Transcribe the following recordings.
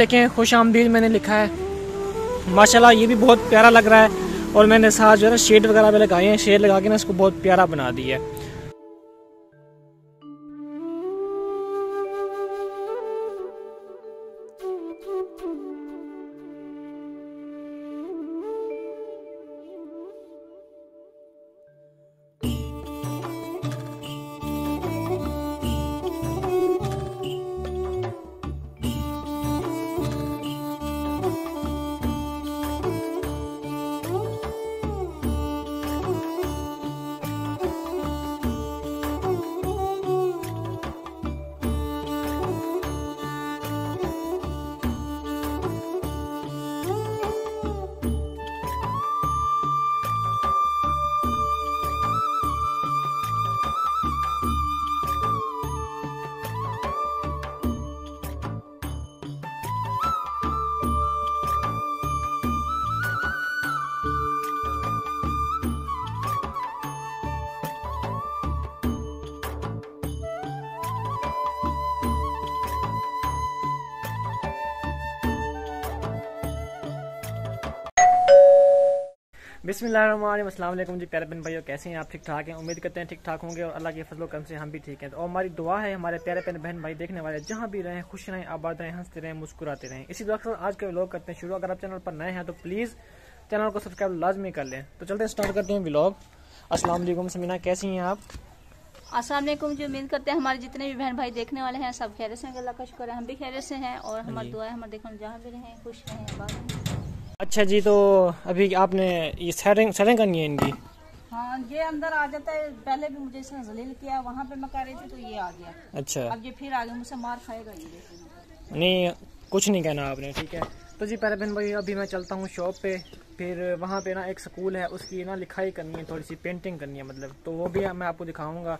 देखें, खुश आमदीद मैंने लिखा है। माशाल्लाह, ये भी बहुत प्यारा लग रहा है। और मैंने साथ जो है ना शेड वगैरह भी लगाए हैं। शेड लगा के ना इसको बहुत प्यारा बना दिया है। बिस्मिल्लाम जी प्यारे बहन भाइयों कैसे हैं आप? ठीक ठाक हैं? उम्मीद करते हैं ठीक ठाक होंगे और अल्लाह के फजलो कम से हम भी ठीक हैं। तो हमारी दुआ है हमारे प्यारे बहन बहन भाई देखने वाले जहाँ भी रहें खुश रहें आबाद रहें हँसते रहें मुस्कुराते रहें। इसी दोस्तों आज के व्लॉग करते हैं शुरू। अगर आप चैनल पर नए हैं तो प्लीज़ चैनल को सब्सक्राइब लाजमी कर लें। तो चलते हैं स्टार्ट करते हैं व्लॉग असलम समीना कैसी हैं आप? असलम जो उम्मीद करते हैं हमारे जितने भी बहन भाई देखने वाले हैं सब खैर से अल्लाह का शुक्र है हम भी खैर से हैं और हमारी दुआ है हमारे देखने जहाँ भी रहें खुश रहें। अच्छा जी तो अभी आपने ये सेटिंग सेटिंग करनी है इनकी? हाँ ये अंदर आ जाता है। पहले भी मुझे इसने जलील किया वहाँ पे मैं कर रही थी तो ये आ गया। अच्छा। अब ये फिर आ गया मुझसे मार खाएगा ये। नहीं कुछ नहीं कहना आपने ठीक है? तो जी पहले बहन भाई अभी मैं चलता हूँ शॉप पे। फिर वहाँ पे ना एक स्कूल है उसकी ना लिखाई करनी है थोड़ी सी पेंटिंग करनी है मतलब। तो वो भी मैं आपको दिखाऊँगा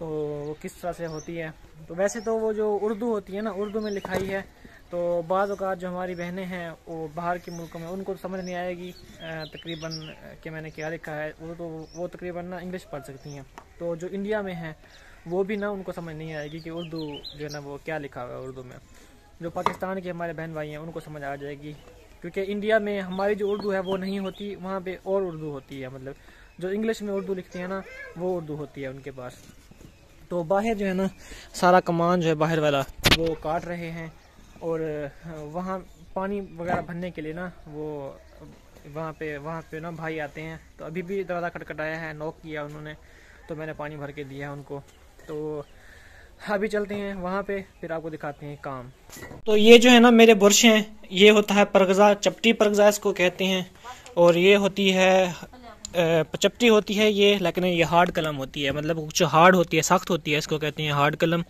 तो वो किस तरह से होती है। तो वैसे तो वो जो उर्दू होती है ना उर्दू में लिखाई है तो बाद अवत जो हमारी बहनें हैं, वो बाहर के मुल्कों में, उनको समझ नहीं आएगी तकरीबन कि मैंने क्या लिखा है, वो तो वो तकरीबन ना इंग्लिश पढ़ सकती हैं। तो जो इंडिया में हैं, वो भी ना उनको समझ नहीं आएगी कि उर्दू जो है ना, वो क्या लिखा हुआ है उर्दू में। जो पाकिस्तान के हमारे बहन भाई हैं, उनको समझ आ जाएगी, क्योंकि इंडिया में हमारी जो उर्दू है, वो नहीं होती, वहाँ पे और उर्दू होती है मतलब जो इंग्लिश में उर्दू लिखते हैं ना, वो उर्दू होती है उनके पास। तो बाहर जो है ना, सारा कमान जो है बाहर वाला, वो काट रहे हैं और वहाँ पानी वगैरह भरने के लिए ना वो, वहाँ पे वहाँ पे ना भाई आते हैं। तो अभी भी दरवाज़ा खटखटाया है नॉक किया उन्होंने तो मैंने पानी भर के दिया है उनको। तो अभी चलते हैं वहाँ पे, फिर आपको दिखाते हैं काम। तो ये जो है ना मेरे बुरश हैं, ये होता है परगज़ा, चपटी परगज़ा इसको कहते हैं। और ये होती है चपटी होती है ये, लेकिन ये हार्ड कलम होती है। मतलब कुछ हार्ड होती है, सख्त होती है, इसको कहते हैं हार्ड कलम।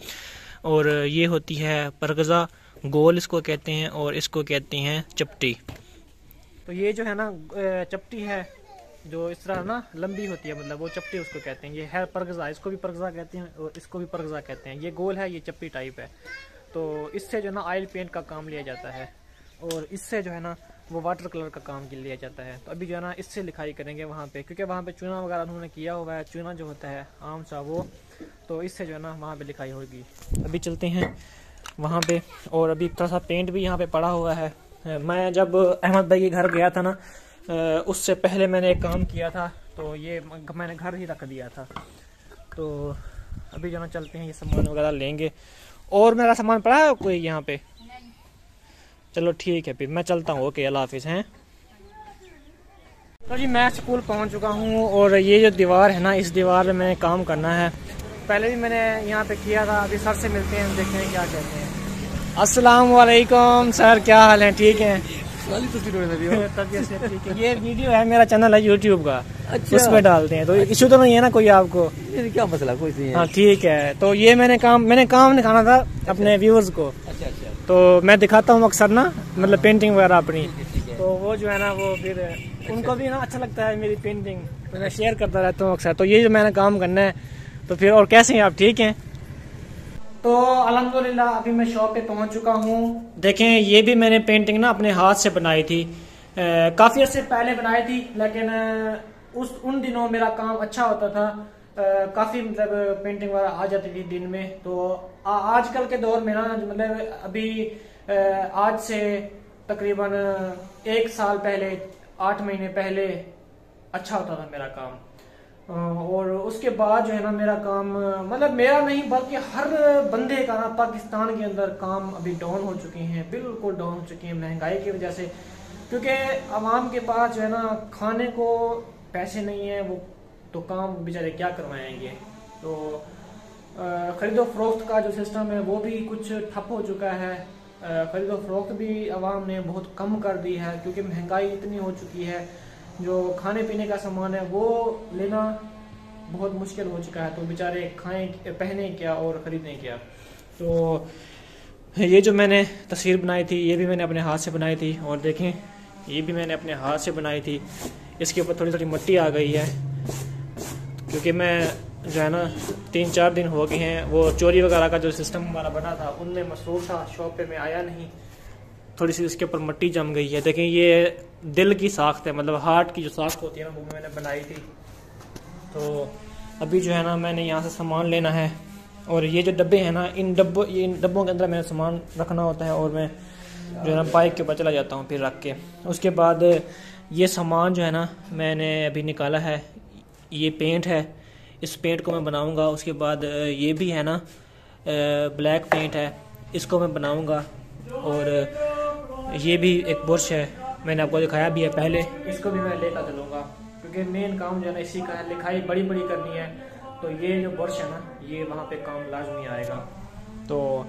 और ये होती है परगज़ा। गोल इसको कहते हैं और इसको कहते हैं चपटी। तो ये जो है ना चपटी है, जो इस तरह ना लंबी होती है मतलब वो चपटी उसको कहते हैं। ये है परगजा, इसको भी परगजा कहते हैं और इसको भी परगजा कहते हैं। ये गोल है, ये चपटी टाइप है। तो इससे जो ना ऑयल पेंट का काम लिया जाता है और इससे जो है ना वो वाटर कलर का काम लिया जाता है। तो अभी जो है ना इससे लिखाई करेंगे वहाँ पे, क्योंकि वहाँ पे चूना वगैरह उन्होंने किया हुआ है, चूना जो होता है, आम सा वो तो इससे जो है ना वहाँ पे लिखाई होगी। अभी चलते हैं। वहाँ पे, और अभी थोड़ा सा पेंट भी यहाँ पे पड़ा हुआ है। मैं जब अहमद भाई के घर गया था ना उससे पहले मैंने एक काम किया था तो ये मैंने घर ही रख दिया था। तो अभी जो ना, चलते हैं, ये सामान वगैरह लेंगे। और मेरा सामान पड़ा है कोई यहाँ पे? चलो ठीक है, फिर मैं चलता हूँ। ओके अल्लाह हाफिज़, हैं? तो जी, मैं स्कूल पहुँच चुका हूँ, और ये जो दीवार है ना, इस दीवार में काम करना है। पहले भी मैंने यहाँ पे किया था, अभी सर से मिलते हैं, देखते हैं क्या कहते हैं। अस्सलाम वालेकुम सर क्या हाल है? ठीक है? ये वीडियो है मेरा चैनल है यूट्यूब का। अच्छा। उसमें डालते हैं। तो इशू तो नहीं है ना कोई आपको? क्या मसला कोई नहीं हाँ? ठीक है। तो ये मैंने काम मैंने काम दिखाना था अपने व्यूअर्स को। अच्छा अच्छा तो मैं दिखाता हूँ अक्सर ना मतलब पेंटिंग वगैरह अपनी। तो वो जो है ना वो फिर उनको भी ना अच्छा लगता है मेरी पेंटिंग तो मैं शेयर करता रहता हूँ अक्सर। तो ये जो मैंने काम करना है तो फिर और कैसे हैं आप? ठीक हैं? तो अलहमदिल्ला अभी मैं शॉप पे पहुँच चुका हूँ। देखें, ये भी मैंने पेंटिंग ना अपने हाथ से बनाई थी। काफ़ी अर्से पहले बनाई थी, लेकिन उस, उन दिनों मेरा काम अच्छा होता था। काफ़ी मतलब पेंटिंग वगैरह आ जाती थी दिन में। तो आजकल के दौर में ना मतलब अभी आज से तकरीबन, एक साल पहले, आठ महीने पहले अच्छा होता था मेरा काम। और उसके बाद जो है ना मेरा काम मतलब मेरा नहीं, बल्कि हर बंदे का ना पाकिस्तान के अंदर काम अभी डाउन हो चुके हैं, बिल्कुल डाउन हो चुके हैं महँगाई की वजह से। क्योंकि आवाम के पास जो है ना खाने को पैसे नहीं है, वो तो काम बेचारे क्या करवाएँगे? तो ख़रीदो फरोख्त का जो सिस्टम है, वो भी कुछ ठप हो चुका है। ख़रीदो फरोख्त भी आवाम ने बहुत कम कर दी है, क्योंकि महँगाई इतनी हो चुकी है। जो खाने पीने का सामान है, वो लेना बहुत मुश्किल हो चुका है। तो बेचारे खाएँ, पहने क्या और ख़रीदें क्या? तो ये जो मैंने तस्वीर बनाई थी, ये भी मैंने अपने हाथ से बनाई थी और देखें, ये भी मैंने अपने हाथ से बनाई थी। इसके ऊपर थोड़ी थोड़ी मट्टी आ गई है। क्योंकि मैं जो है ना तीन चार दिन हो गए हैं, वो चोरी वगैरह का जो सिस्टम हमारा बना था, उनमें मसरूफ था शॉप पे मैं आया नहीं। थोड़ी सी इसके ऊपर मट्टी जम गई है। देखें, ये दिल की साख्त है मतलब हार्ट की जो साख्त होती है ना, वो मैंने बनाई थी। तो अभी जो है ना, मैंने यहाँ से सामान लेना है। और ये जो डब्बे हैं ना, इन डब्बों, ये इन डब्बों के अंदर मैंने सामान रखना होता है और मैं जो है ना, बाइक के ऊपर चला जाता हूँ फिर रख के। उसके बाद ये सामान जो है ना, मैंने अभी निकाला है। ये पेंट है। इस पेंट को मैं बनाऊँगा। उसके बाद ये भी है ना ब्लैक पेंट है। इसको मैं बनाऊँगा। और ये भी एक बुरश है। मैंने आपको दिखाया भी है पहले। इसको भी मैं लेकर चलूँगा क्योंकि मेन काम जो है ना इसी का है। लिखाई बड़ी बड़ी करनी है। तो ये जो बुरश है ना ये वहाँ पे काम लाजमी आएगा। तो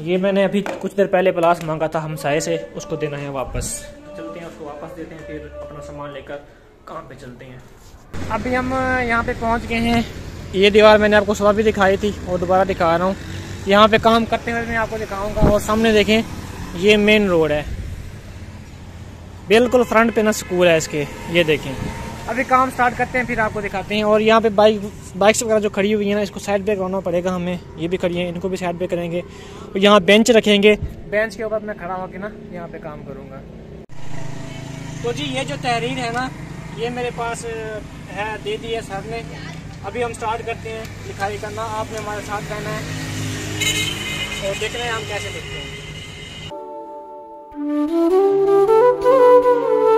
ये मैंने अभी कुछ देर पहले प्लास मांगा था हमसाए से उसको देना है वापस। चलते हैं उसको वापस देते हैं फिर अपना सामान लेकर काम पे चलते हैं। अभी हम यहाँ पे पहुँच गए हैं। ये दीवार मैंने आपको सुबह भी दिखाई थी और दोबारा दिखा रहा हूँ। यहाँ पे काम करते हुए मैं आपको दिखाऊँगा और सामने देखें ये मेन रोड है। बिल्कुल फ्रंट पे ना स्कूल है इसके, ये देखें। अभी काम स्टार्ट करते हैं, फिर आपको दिखाते हैं। और यहाँ पे बाइक बाइक्स वगैरह जो खड़ी हुई है ना, इसको साइड पे करना पड़ेगा हमें। ये भी खड़ी है, इनको भी साइड पे करेंगे। और यहाँ बेंच रखेंगे। बेंच के ऊपर मैं खड़ा होकर ना, यहाँ पे काम करूँगा। तो जी, ये जो तहरीर है ना, ये मेरे पास है, दे दी है सर ने। अभी हम स्टार्ट करते हैं। लिखाई करना, आपने हमारे साथ रहना है। और देख रहे हैं हम कैसे लिखते हैं। Thank you.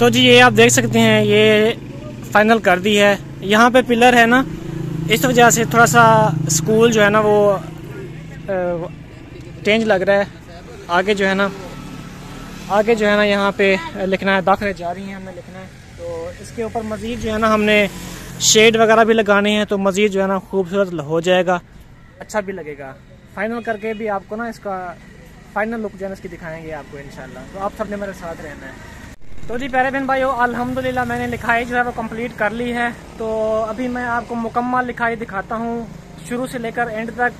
तो जी, ये आप देख सकते हैं, ये फाइनल कर दी है। यहाँ पे पिलर है ना, इस वजह से थोड़ा सा स्कूल जो है ना वो चेंज लग रहा है। आगे जो है ना, आगे जो है ना यहाँ पे लिखना है, दाखिले जा रही हैं हमें लिखना है। तो इसके ऊपर मज़ीद जो है ना हमने शेड वगैरह भी लगाने हैं तो मज़ीद जो है ना खूबसूरत हो जाएगा। अच्छा भी लगेगा। फाइनल करके भी आपको ना इसका फाइनल लुक जो है ना इसकी दिखाएँगे आपको, इंशाल्लाह। तो आप सबने मेरे साथ रहना है। तो जी, प्यारे बहन भाई अल्हम्दुलिल्लाह मैंने लिखाई जो है वो कंप्लीट कर ली है। तो अभी मैं आपको मुकम्मल लिखाई दिखाता हूँ। शुरू से लेकर एंड तक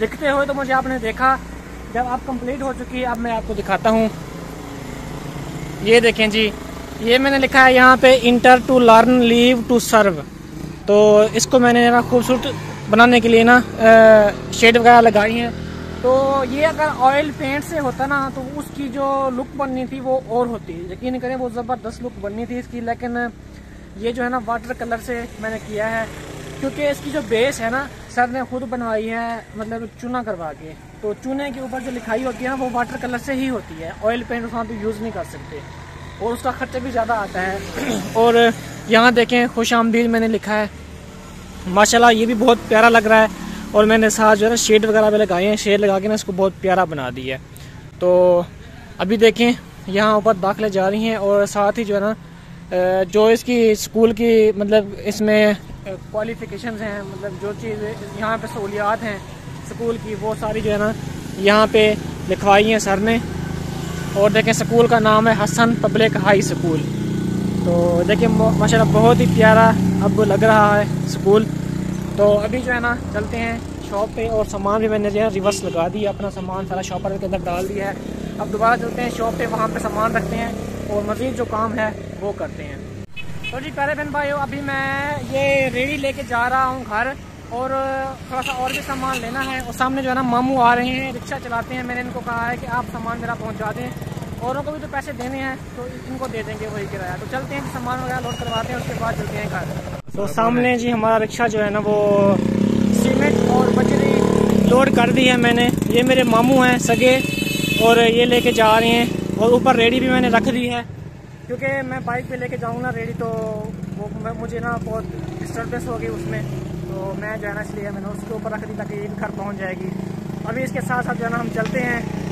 लिखते हुए तो मुझे आपने देखा, जब आप कंप्लीट हो चुकी है, अब मैं आपको दिखाता हूँ। ये देखें जी, ये मैंने लिखा है यहाँ पे enter to learn leave to serve तो इसको मैंने ना खूबसूरत बनाने के लिए ना शेड वगैरह लगाई हैं। तो ये अगर ऑयल पेंट से होता ना तो उसकी जो लुक बननी थी वो और होती यकीन करें, वो ज़बरदस्त लुक बननी थी इसकी, लेकिन ये जो है ना वाटर कलर से मैंने किया है। क्योंकि इसकी जो बेस है ना, सर ने खुद बनवाई है मतलब चूना करवा के। तो चूने के ऊपर जो लिखाई होती है ना, वो वाटर कलर से ही होती है। ऑयल पेंट उसमें तो यूज़ नहीं कर सकते। और उसका खर्चा भी ज़्यादा आता है। और यहाँ देखें, खुश मैंने लिखा है। माशाल्लाह, ये भी बहुत प्यारा लग रहा है। और मैंने साथ जो है ना शेड वगैरह भी लगाए हैं। शेड लगा के ना इसको बहुत प्यारा बना दिया है। तो अभी देखें, यहाँ ऊपर दाखिले जा रही हैं और साथ ही जो है ना जो इसकी स्कूल की मतलब इसमें क्वालिफ़िकेशन हैं मतलब जो चीज़ यहाँ पे सहूलियात हैं स्कूल की, वो सारी जो है ना यहाँ पे लिखवाई हैं सर ने। और देखें स्कूल का नाम है हसन पब्लिक हाई स्कूल तो देखिए माशाल्लाह बहुत ही प्यारा अब लग रहा है स्कूल तो अभी जो है ना, चलते हैं शॉप पे और सामान भी मैंने जो है रिवर्स लगा दिया, अपना सामान सारा शॉपर के अंदर डाल दिया है। अब दोबारा चलते हैं शॉप पे, वहाँ पे सामान रखते हैं और मज़ीद जो काम है, वो करते हैं। तो जी, प्यारे बहन भाई अभी मैं ये रेडी लेके जा रहा हूँ घर और थोड़ा सा और भी सामान लेना है और सामने जो है ना, मामू आ रहे हैं, रिक्शा चलाते हैं। मैंने इनको कहा है कि आप सामान मेरा पहुँचा दें। औरों को भी तो पैसे देने हैं तो इनको दे देंगे वही किराया। तो चलते हैं सामान वगैरह लोड करवाते हैं उसके बाद चलते हैं घर। तो सामने जी हमारा रिक्शा जो है ना वो सीमेंट और बजरी लोड कर दी है मैंने। ये मेरे मामू हैं सगे और ये लेके जा रहे हैं और ऊपर रेडी भी मैंने रख दी है। क्योंकि मैं बाइक पे लेके जाऊँगा रेडी तो वो मुझे ना बहुत डिस्टर्बेंस होगी उसमें। तो मैं जो है ना इसलिए मैंने उसके ऊपर रख दी ताकि घर पहुँच जाएगी। अभी इसके साथ साथ जो है ना हम चलते हैं।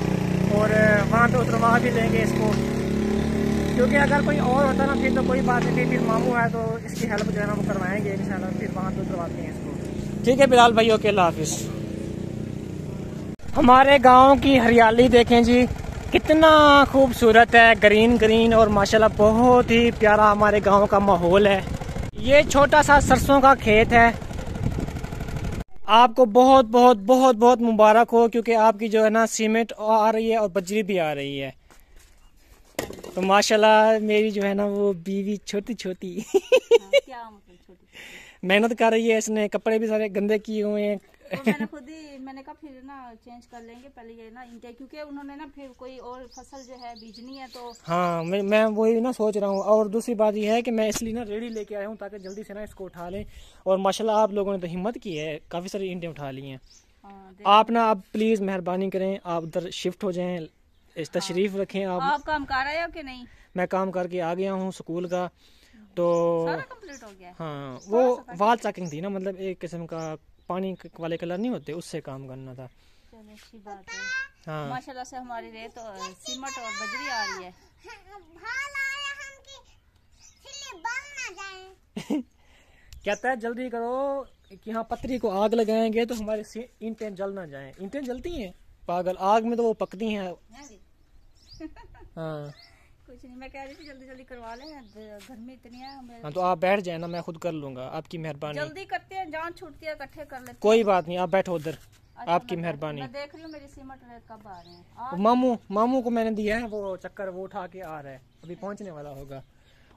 और वहाँ पे उतरवा भी लेंगे इसको। क्योंकि अगर कोई और होता ना फिर तो कोई बात नहीं फिर मामू है तो इसकी हेल्प जो है ना वो करवाएँगे इंशाल्लाह फिर वहाँ पे उतरवाते हैं इसको। ठीक है बिलाल भाई ओके अल्लाह हाफिज़। हमारे गाँव की हरियाली देखें जी कितना खूबसूरत है ग्रीन ग्रीन और माशाल्लाह बहुत ही प्यारा हमारे गाँव का माहौल है। ये छोटा सा सरसों का खेत है आपको बहुत बहुत बहुत बहुत मुबारक हो, क्योंकि आपकी जो है ना सीमेंट आ रही है और बजरी भी आ रही है। तो माशाल्लाह मेरी जो है ना वो बीवी छोटी छोटी क्या मतलब छोटी मेहनत कर रही है इसने कपड़े भी सारे गंदे किए हुए हैं। तो मैंने खुद ही मैंने कहा फिर ना चेंज कर लेंगे पहले ये ना क्योंकि उन्होंने ना फिर कोई और फ़सल जो है बीजनी है तो हाँ मैं मैं वही ना सोच रहा हूँ। और दूसरी बात यह है कि मैं इसलिए ना रेडी लेके आया हूँ ताकि जल्दी से ना इसको उठा लें। और माशाल्लाह आप लोगों ने तो हिम्मत की है काफ़ी सारी ईंटें उठा ली हैं। हाँ, आप ना आप प्लीज़ मेहरबानी करें आप उधर शिफ्ट हो जाएँ। इस तशरीफ़ रखें आप। आप काम कर रहे हो कि नहीं? मैं काम करके आ गया हूँ स्कूल का तो सारा कंप्लीट हो गया? हाँ वो वाल चैकिंग थी ना मतलब एक किस्म का पानी वाले कलर नहीं होते उससे काम करना था। अच्छी बात है। हाँ। माशाल्लाह से हमारी रेत और सीमेंट और बजरी आ रही है। कहता है जल्दी करो कि यहाँ पतरी को आग लगाएँगे तो हमारे ईंटें जल ना जाएँ। ईंटें जलती हैं? पागल आग में तो वो पकती हैं। हैं हाँ। कुछ नहीं मैं कह रही थी जल्दी जल्दी करवा लें द- गर्मी इतनी है हाँ तो आप बैठ जाए ना मैं खुद कर लूँगा आपकी मेहरबानी। जल्दी करते हैं जान छूटती है इकट्ठे कर लेते कोई बात नहीं आप बैठो उधर अच्छा, आपकी मेहरबानी। मैं देख रही हूँ मेरी सीमेंट कब आ रहे हैं। मामू मामू को मैंने दिया है वो चक्कर वो उठा के आ रहा है अभी पहुँचने वाला होगा।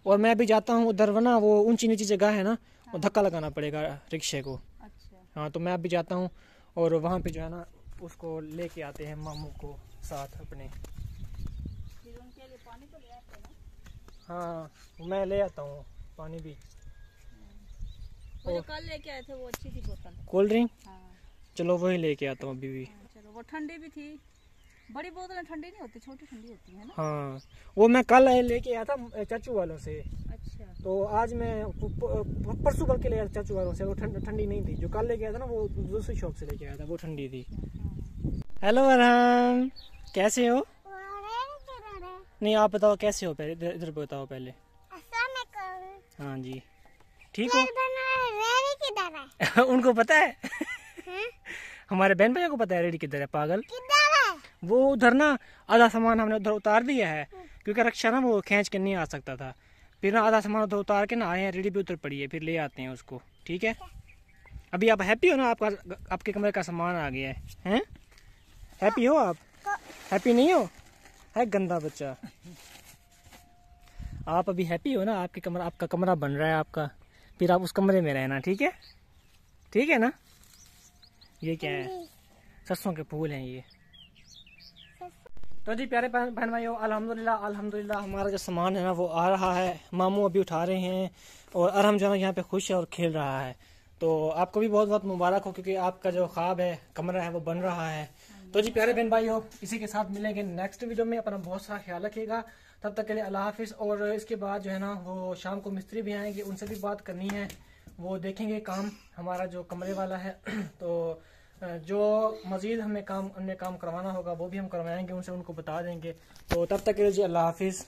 और मैं भी जाता हूँ उधर वना वो ऊँची नीची जगह है ना वो धक्का लगाना पड़ेगा रिक्शे को। अच्छा। हाँ तो मैं अभी जाता हूँ और वहाँ पे जो है ना उसको लेके आते हैं मामू को साथ अपने। फिर उनके लिए पानी तो ले आते हैं ना? हाँ मैं ले आता हूँ पानी भी। वो जो कल लेके आए थे वो अच्छी थी बोतल। Cold drink? हाँ। चलो वही लेके आता हूँ अभी भी। हाँ, चलो वो ठंडी भी थी। बड़ी बोतलें ठंडी नहीं होती छोटी ठंडी होती है ना? हाँ वो मैं कल लेके आया था चाचू वालों से। अच्छा। तो आज मैं परसों बल्कि ले आया चाचू वालों से वो ठंड ठंडी नहीं थी। जो कल लेके आया था ना वो दूसरी शॉप से लेके आया था वो ठंडी थी। हेलो अरहम। कैसे हो? नहीं आप बताओ कैसे हो पहले? इधर इधर बताओ पहले। हाँ जी। ठीक हो? उनको पता है? हमारे बहन भैया को पता है रेडी किधर है? पागल? वो उधर ना आधा सामान हमने उधर उतार दिया है, क्योंकि रक्षा ना वो खींच के नहीं आ सकता था। फिर ना आधा सामान उधर उतार के ना आए हैं, रेडी भी उतर पड़ी है, फिर ले आते हैं उसको, ठीक है? अभी आप हैप्पी हो ना, आपका, आपके कमरे का सामान आ गया है, हैं? हैप्पी हो आप? हैप्पी नहीं हो? है गंदा बच्चा। आप अभी हैप्पी हो ना, आपके कमरा, आपका कमरा बन रहा है आपका, फिर आप उस कमरे में रहना, ठीक है? ठीक है ना? ये क्या है? सरसों के फूल हैं ये। तो जी प्यारे बहन भाइयों, अल्हम्दुलिल्लाह अल्हम्दुलिल्लाह, हमारा जो सामान है ना, वो आ रहा है। मामू अभी उठा रहे हैं और अरहम जो है यहाँ पे खुश है और खेल रहा है। तो आपको भी बहुत बहुत मुबारक हो क्योंकि आपका जो ख्वाब है, कमरा है, वो बन रहा है। तो जी प्यारे बहन भाई हो इसी के साथ मिलेंगे नेक्स्ट वीडियो में। अपना बहुत सारा ख्याल रखिएगा। तब तक के लिए अल्लाह हाफिज़। और इसके बाद जो है ना, वो शाम को मिस्त्री भी आएँगे, उनसे भी बात करनी है। वो देखेंगे काम हमारा जो कमरे वाला है। तो जो मज़ीद हमें काम, अन्य काम करवाना होगा, वो भी हम करवाएँगे, उनसे उनको बता देंगे तो तब तक के लिए जी अल्लाह हाफिज़।